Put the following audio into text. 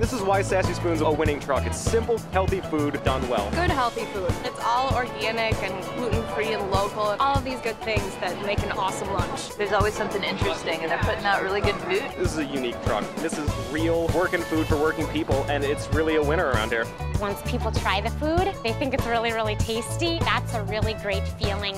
This is why Sassy Spoon's a winning truck. It's simple, healthy food done well. Good healthy food. It's all organic and gluten-free and local. All of these good things that make an awesome lunch. There's always something interesting and they're putting out really good food. This is a unique truck. This is real working food for working people and it's really a winner around here. Once people try the food, they think it's really, really tasty. That's a really great feeling.